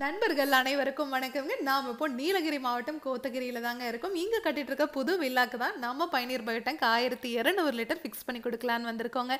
நண்பர்கள் அனைவருக்கும் வணக்கங்க நாம் இப்போ நீலகிரி மாவட்டம் கோத்தகிரியில் தாங்க இருக்கோம். இங்கே கட்டிட்டு இருக்க புது வில்லாக்கு தான் நம்ம பயனீர் பயோடேங்க் ஆயிரத்தி இரநூறு லிட்டர் ஃபிக்ஸ் பண்ணி கொடுக்கலான்னு வந்திருக்கோங்க.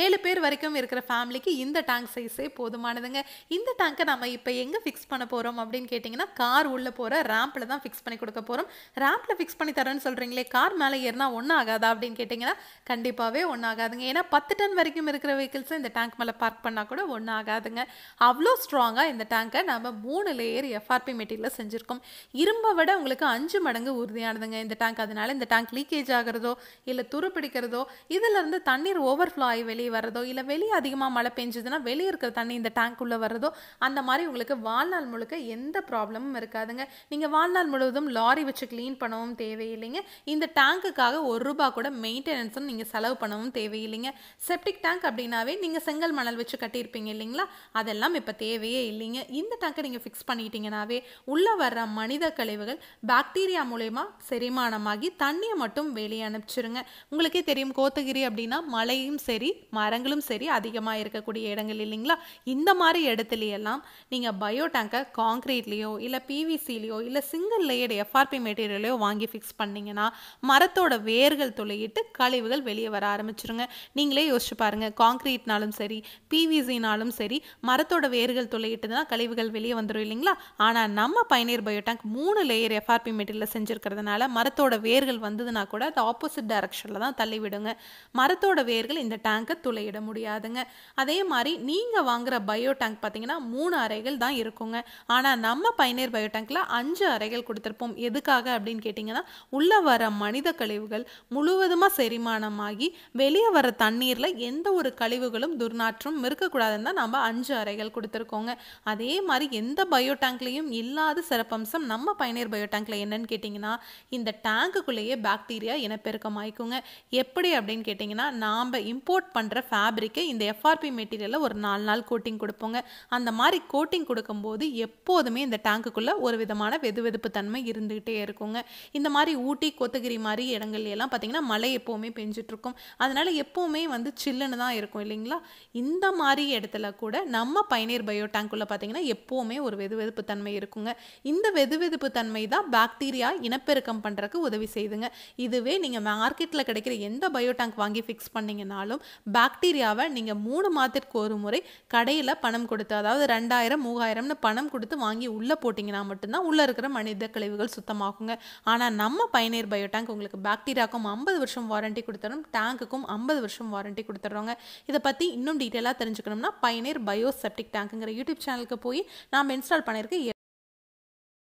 ஏழு பேர் வரைக்கும் இருக்கிற ஃபேமிலிக்கு இந்த டேங்க் சைஸே போதுமானதுங்க. இந்த டேங்கை நம்ம இப்போ எங்கே ஃபிக்ஸ் பண்ண போகிறோம் அப்படின்னு கேட்டிங்கன்னா கார் உள்ளே போகிற ரேம்பில் தான் ஃபிக்ஸ் பண்ணி கொடுக்க போகிறோம் ரேம்பில் ஃபிக்ஸ் பண்ணி தரேன்னு சொல்கிறீங்களே கார் மேலே ஏறினா ஒன்றும் ஆகாதா அப்படின்னு கேட்டிங்கன்னா கண்டிப்பாகவே ஒன்றும் ஆகாதுங்க. ஏன்னா பத்து டன் வரைக்கும் இருக்கிற வெஹிக்கிள்ஸை இந்த டேங்க் மேலே பார்க் பண்ணால் கூட ஒன்றும் ஆகாதுங்க. அவ்வளோ ஸ்ட்ராங்காக இந்த டேங்கை நம்ம மூணு லேயர் எஃப்ஆர்பி மெட்டீரியலில் செஞ்சுருக்கோம். இரும்பை விட உங்களுக்கு அஞ்சு மடங்கு உறுதியானதுங்க இந்த டேங்க் அதனால இந்த டேங்க் லீக்கேஜ் ஆகிறதோ இல்லை துரு பிடிக்கிறதோ இதிலிருந்து தண்ணீர் ஓவர்ஃப்ளோ ஆகி வெளியே வர்றதோ இல்லை வெளியே அதிகமாக மழை பெஞ்சதுன்னா வெளியே இருக்கிற தண்ணி இந்த டேங்க்குள்ளே வர்றதோ அந்த மாதிரி உங்களுக்கு வாழ்நாள் முழுக்க எந்த ப்ராப்ளமும் இருக்காதுங்க. நீங்கள் வாழ்நாள் முழுவதும் லாரி வச்சு க்ளீன் பண்ணவும் தேவையில்லைங்க. இந்த டேங்க்குக்காக ஒரு ரூபா கூட மெயின்டெனன்ஸும் நீங்கள் செலவு பண்ணவும் தேவையில்லைங்க. செப்டிக் டேங்க் அப்படின்னாவே நீங்கள் செங்கல் மணல் வச்சு கட்டியிருப்பீங்க இல்லைங்களா? அதெல்லாம் இப்போ தேவையே இல்லைங்க. இந்த டேங்கை நீங்கள் ஃபிக்ஸ் பண்ணிட்டீங்கனாவே உள்ளே வர்ற மனித கழிவுகள் பாக்டீரியா மூலயமா செரிமானமாகி தண்ணியை மட்டும் வெளியே அனுப்பிச்சிருங்க. உங்களுக்கே தெரியும் கோத்தகிரி அப்படின்னா மலையும் சரி மரங்களும் சரி அதிகமாக இருக்கக்கூடிய இடங்கள் இல்லைங்களா? இந்த மாதிரி இடத்துலையெல்லாம் நீங்கள் பயோ டேங்கை காங்க்ரீட்லேயோ இல்லை பிவிசிலேயோ இல்லை சிங்கிள் லேயர்டு எஃப்ஆர்பி மெட்டீரியலையோ வாங்கி ஃபிக்ஸ் பண்ணிங்கன்னா மரத்தோட வேர்கள் துளையிட்டு கழிவுகள் வெளியே வர ஆரம்பிச்சிருங்க. நீங்களே யோசிச்சு பாருங்கள் காங்க்ரீட்னாலும் சரி பிவிசினாலும் சரி மரத்தோட வேர்கள் துளையிட்டு தான் கழிவுகள் வெளியே வந்துடும் இல்லைங்களா? ஆனால் நம்ம பயனீர் பயோ டேங்க் மூணு லேயர் எஃப்ஆர்பி மெட்டீரியலில் செஞ்சுருக்கிறதுனால மரத்தோட வேர்கள் வந்ததுன்னா கூட அது ஆப்போசிட் டைரக்ஷனில் தான் தள்ளி விடுங்க மரத்தோட வேர்கள் இந்த டேங்க்கை துளையிட முடியாதுங்க. அதே மாதிரி நீங்கள் வாங்குகிற பயோ டேங்க் பார்த்தீங்கன்னா மூணு அறைகள் தான் இருக்குங்க. ஆனால் நம்ம பயனீர் பயோ டேங்க்கில் அஞ்சு அறைகள் கொடுத்துருப்போம். எதுக்காக அப்படின்னு கேட்டிங்கன்னா உள்ளே வர மனித கழிவுகள் முழுவதுமாக செரிமானமாகி வெளியே வர தண்ணீரில் எந்த ஒரு கழிவுகளும் துர்நாற்றம் இருக்கக்கூடாதுன்னு தான் நம்ம அஞ்சு அறைகள் கொடுத்துருக்கோங்க. அதே மாதிரி எந்த பயோ டேங்க்லேயும் இல்லாத சிறப்பம்சம் நம்ம பயணியர் பயோ டேங்க்கில் என்னன்னு கேட்டிங்கன்னா இந்த டேங்க்குள்ளேயே பாக்டீரியா இனப்பெருக்கம் ஆயிக்குங்க எப்படி அப்படின்னு கேட்டிங்கன்னா நாம் இம்போர்ட் பண்ணுற ஃபேப்ரிக்கை இந்த எஃப்ஆர்பி மெட்டீரியலில் ஒரு நாலு நாள் கோட்டிங் கொடுப்போங்க. அந்த மாதிரி கோட்டிங் கொடுக்கும்போது எப்போதுமே இந்த டேங்க்குள்ளே ஒரு விதமான வெது வெதுப்பு தன்மை இருந்துகிட்டே இருக்குங்க. இந்த மாதிரி ஊட்டி கொத்தகிரி மாதிரி இடங்கள்ல எல்லாம் பார்த்தீங்கன்னா மழை எப்போவுமே பெஞ்சிட்ருக்கும். அதனால் எப்போவுமே வந்து சில்லுன்னு தான் இருக்கும் இல்லைங்களா? இந்த மாதிரி இடத்துல கூட நம்ம பயனீர் பயோ டேங்க்குள்ளே பார்த்திங்கன்னா எப்போவுமே ஒரு வெது வெதுப்பு தன்மை இருக்குங்க. இந்த வெது வெதுப்பு தன்மை தான் பாக்டீரியா இனப்பெருக்கம் பண்ணுறக்கு உதவி செய்துங்க. இதுவே நீங்கள் மார்க்கெட்டில் கிடைக்கிற எந்த பயோ டேங்க் வாங்கி ஃபிக்ஸ் பண்ணிங்கனாலும் பாக்டீரியாவை நீங்கள் மூணு மாதத்திற்கு ஒரு முறை கடையில் பணம் கொடுத்து அதாவது ரெண்டாயிரம் மூவாயிரம்னு பணம் கொடுத்து வாங்கி உள்ளே போட்டிங்கன்னா மட்டும்தான் உள்ளே இருக்கிற மனித கழிவுகள் சுத்தமாகுங்க. ஆனால் நம்ம பயனீர் பயோ டேங்க் உங்களுக்கு பாக்டீரியாவுக்கும் ஐம்பது வருஷம் வாரண்டி கொடுத்துறோம் டேங்க்குக்கும் ஐம்பது வருஷம் வாரண்டி கொடுத்துட்றோங்க இதை பற்றி இன்னும் டீட்டெயிலாக தெரிஞ்சுக்கணும்னா பயனீர் பயோசெப்டிக் டேங்க்குங்கிற யூடியூப் சேனலுக்கு போய் நாம் இன்ஸ்டால் பண்ணியிருக்க.